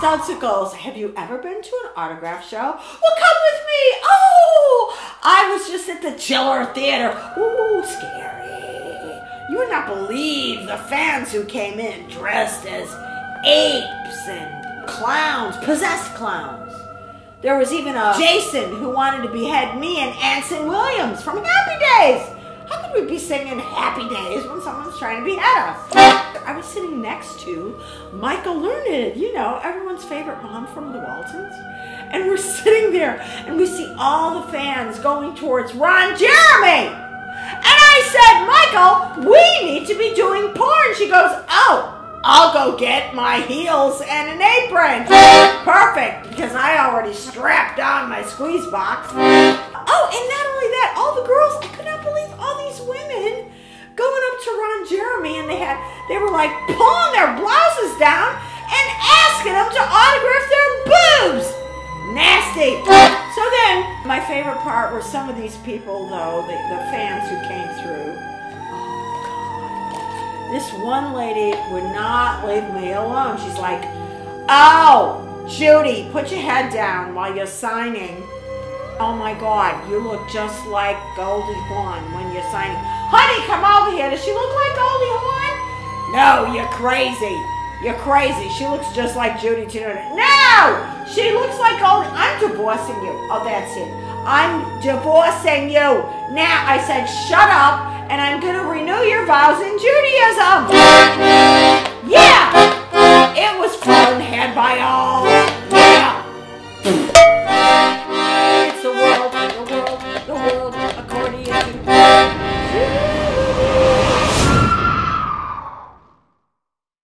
girls, have you ever been to an autograph show? Well, come with me. Oh, I was just at the Chiller Theater. Ooh, scary. You would not believe the fans who came in dressed as apes and clowns, possessed clowns. There was even a Jason who wanted to behead me and Anson Williams from Happy Days. How could we be singing Happy Days when someone's trying to behead us? I was sitting next to Michael Learned, you know, everyone's favorite mom from the Waltons. And we're sitting there and we see all the fans going towards Ron Jeremy. And I said, Michael, we need to be doing porn. She goes, Oh, I'll go get my heels and an apron. Perfect, because I already strapped on my squeeze box. Oh, and not only that, Ron Jeremy and they had they were like pulling their blouses down and asking them to autograph their boobs. Nasty. So then my favorite part were some of these people though, the, the fans who came through. Oh, this one lady would not leave me alone. She's like, Oh, Judy, put your head down while you're signing. Oh my God, you look just like Goldie Hawn when you're signing. Honey, come over here. Does she look like Goldie Hawn? No, you're crazy. You're crazy. She looks just like Judy Tenuta. No! She looks like Goldie. I'm divorcing you. Oh, that's it. I'm divorcing you. Now, I said, shut up, and I'm going to renew your vows in Judyism.